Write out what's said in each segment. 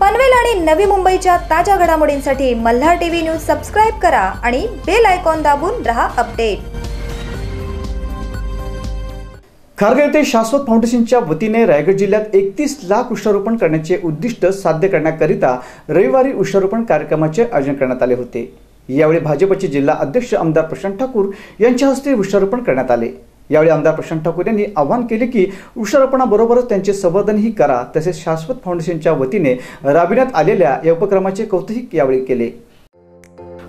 पनवेल आणि नवी मुंबईच्या ताज्या घडामोडींसाठी मल्हार टीव्ही न्यूज सबस्क्राईब करा आणि बेल आयकॉन दाबून रहा अपडेट. खारगे येथे शाश्वत फाउंडेशनच्या वतीने रायगड जिल्ह्यात एकतीस लाख वृक्षारोपण करण्याचे उद्दिष्ट साध्य करण्याकरिता रविवारी वृक्षारोपण कार्यक्रमाचे आयोजन करण्यात आले होते. यावेळी भाजपचे जिल्हा अध्यक्ष आमदार प्रशांत ठाकूर यांच्या हस्ते वृक्षारोपण करण्यात आले. यावेळी आमदार प्रशांत ठाकूर यांनी आवाहन केले की वृक्षारोपणाबरोबरच त्यांचे संवर्धनही करा तसेच शाश्वत फाउंडेशनच्या वतीने राबविण्यात आलेल्या या उपक्रमाचे कौतुक यावेळी केले.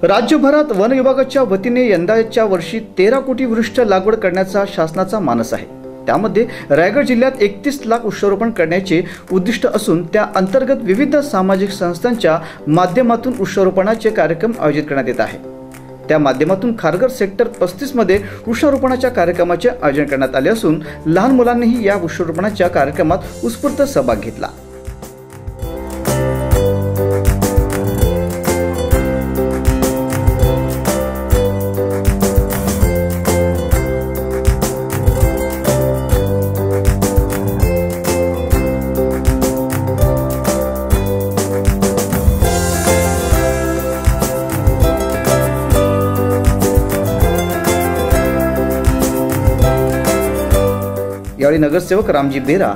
राज्यभरात वन विभागाच्या वतीने यंदाच्या वर्षी तेरा कोटी वृक्ष लागवड करण्याचा शासनाचा मानस आहे. त्यामध्ये रायगड जिल्ह्यात एकतीस लाख वृक्षारोपण करण्याचे उद्दिष्ट असून त्या अंतर्गत विविध सामाजिक संस्थांच्या माध्यमातून वृक्षारोपणाचे कार्यक्रम आयोजित करण्यात येत आहे. त्या माध्यमातून खारघर सेक्टर पस्तीसमध्ये वृक्षारोपणाच्या कार्यक्रमाचे आयोजन करण्यात आले असून लहान मुलांनीही या वृक्षारोपणाच्या कार्यक्रमात उत्स्फूर्त सहभाग घेतला. नगरसेवक रामजी बेरा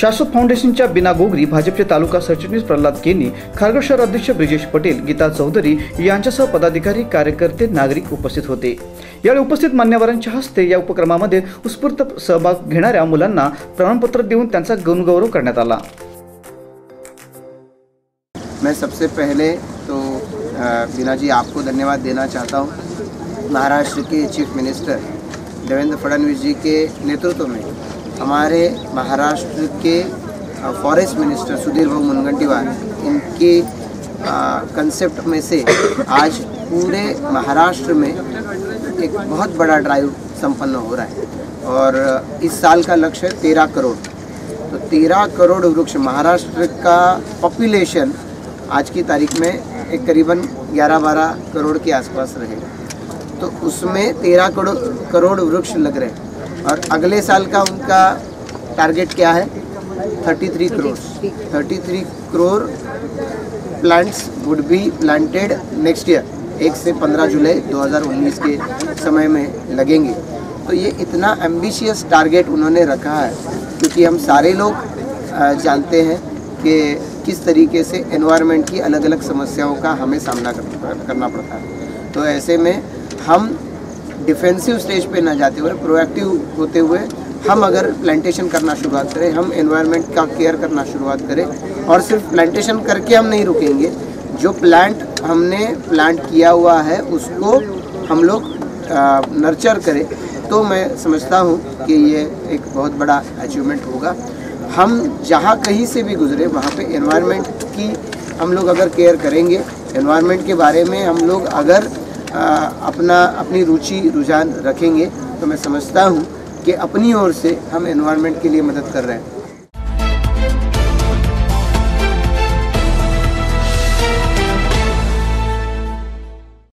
शाश्वत फाउंडेशनच्या बिना गोगरी भाजपचे तालुका सरचिटणीस प्रल्हाद केनी खारघर शहर अध्यक्ष ब्रिजेश पटेल गीता चौधरी यांच्यासह पदाधिकारी कार्यकर्ते नागरिक उपस्थित होते. यावेळी उपस्थित मान्यवरांच्या हस्ते या उपक्रमामध्ये उत्स्फूर्त सहभाग घेणाऱ्या मुलांना प्रमाणपत्र देऊन त्यांचा गुणगौरव करण्यात आला. मैं सबसे पहले तो बिना जी आपको धन्यवाद देना चाहता हूँ। महाराष्ट्र के चीफ मिनिस्टर देवेंद्र फडणवीस जी के नेतृत्व में हमारे महाराष्ट्र के फॉरेस्ट मिनिस्टर सुधीर भाऊ मुनगंटीवार, इनके कंसेप्ट में से आज पूरे महाराष्ट्र में एक बहुत बड़ा ड्राइव संपन्न हो रहा है। और इस साल का लक्ष्य है तेरह करोड़। तो तेरह करोड़ वृक्ष महाराष्ट्र का पॉपुलेशन आज की तारीख में एक करीबन 11-12 करोड़ के आसपास रहेगा। तो उसमें तेरह करोड़ करोड़ वृक्ष लग रहे हैं। और अगले साल का उनका टारगेट क्या है? 33 crore 33 crore plants would be planted next year एक से 15 जुलाई 2019 के समय में लगेंगे। तो ये इतना एम्बिशियस टारगेट उन्होंने रखा है क्योंकि हम सारे लोग जानते हैं कि किस तरीके से एनवायरनमेंट की अलग अलग समस्याओं का हमें सामना कर- करना पड़ता है। तो ऐसे में हम डिफेंसिव स्टेज पे ना जाते हुए प्रोएक्टिव होते हुए हम अगर प्लांटेशन करना शुरुआत करें, हम एनवायरनमेंट का केयर करना शुरुआत करें और सिर्फ़ प्लांटेशन करके हम नहीं रुकेंगे, जो प्लांट हमने प्लांट किया हुआ है, उसको हम लोग नर्चर करें तो मैं समझता हूँ कि ये एक बहुत बड़ा अचीवमेंट होगा। हम जहाँ कहीं से भी गुजरे, वहाँ पे एनवायरनमेंट की हम लोग अगर केयर करेंगे एनवायरनमेंट के बारे में हम लोग अगर अपना, अपनी रुचि रुझान रखेंगे तो मैं समझता हूँ कि अपनी ओर से हम एनवायरनमेंट के लिए मदद कर रहे हैं।